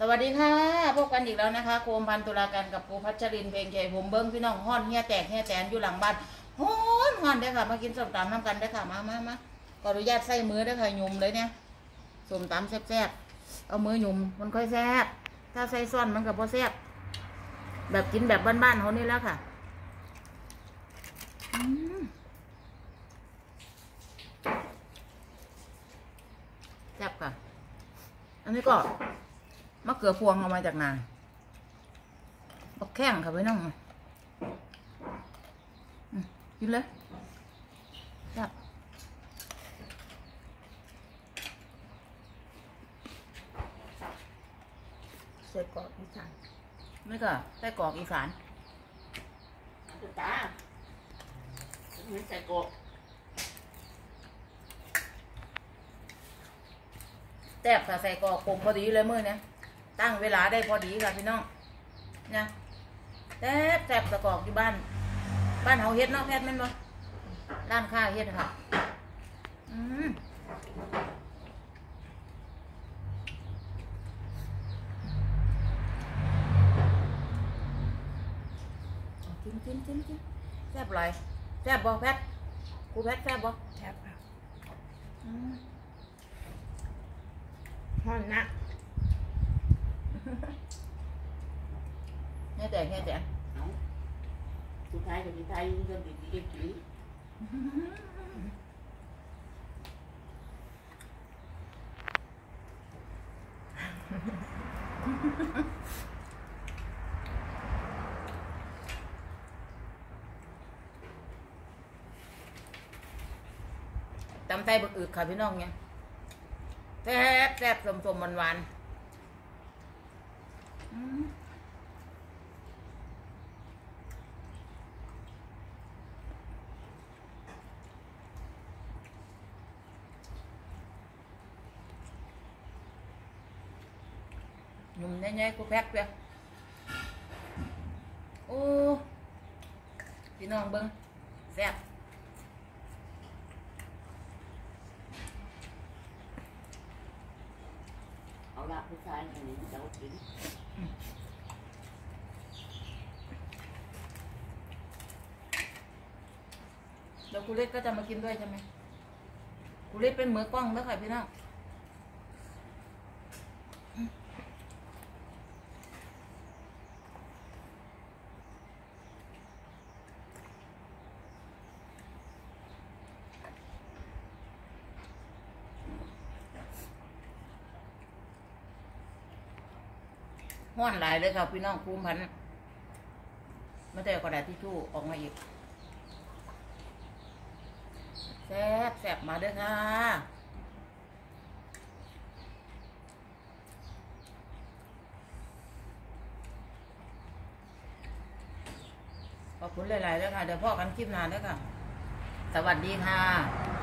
สวัสดีค่ะ พบกันอีกแล้วนะคะ โคมพันตุลาการกับปูพัชรินเพลงใจผมเบิ้งพี่น้องฮ้อนเฮียแตกเฮียแตนอยู่หลังบ้านฮ้อนฮ้อนเด้อค่ะ มากินส้มตำน้ำกันเด้อค่ะ มามามาขออนุญาตใส่มือเด้อค่ะยุ่มเลยเนี่ยส้มตำแซ่บๆเอามือยุ่มมันค่อยแซ่บถ้าใส่ซ่อนมันกับพอแซ่บแบบกินแบบบ้านๆเขานี่แล้วค่ะแซ่บค่ะ อันนี้ก็ มะเขือพวงเอามาจากนาบักแข้งค่ะพี่น้องอืมกินเลยครับใส่กรอกอีสานนี่ก็ไส้กรอกอีสานตุ๊ตาไม่ใส่กรอกแซ่บค่ะใส่กรอกปรุงพอดีเลยมื้อเนี้ย ตั้งเวลาได้พอดีค่ะพี่น้องนะแซ่บแซ่บใส่กรอกอยู่บ้าน บ้านเฮาเฮ็ดเนาะแพทย์แม่นบ่ร้านค้าเฮ็ดค่ะอืมกินกินกินกินแซ่บหลายแซ่บบ่แพทย์ครูแพทย์แซ่บบ่แซ่บค่ะอืมห้อนนะ แน่แต่แน่แต่เอาสุดท้ายก็มีไทยเรื่องดีๆเองกี่ตำไทยบักอึกค่ะพี่น้องเนี่ยแซ่บแซ่บสมสมหวานหวานๆอืม หนุ่มแน่ๆกูแพ็คเปียโอ้พี่น้องเบิ้งแซ่บเอาละผู้ชายอันนี้เจ้ากินเดี๋ยวครูเล็กก็จะมากินด้วยใช่ไหมครูเล็กเป็นมือกล้องแล้วค่ะพี่น้อง ห้อนหลายเลยค่ะพี่น้องภูมิพันไม่ได้เอกระดาษทิชชู่ออกมาอีกแซ่บแซ่บมาเด้อค่ะขอบคุณหลายๆเด้อค่ะ เดี๋ยวพ่อกันคลิปนานด้อค่ะ สวัสดีค่ะ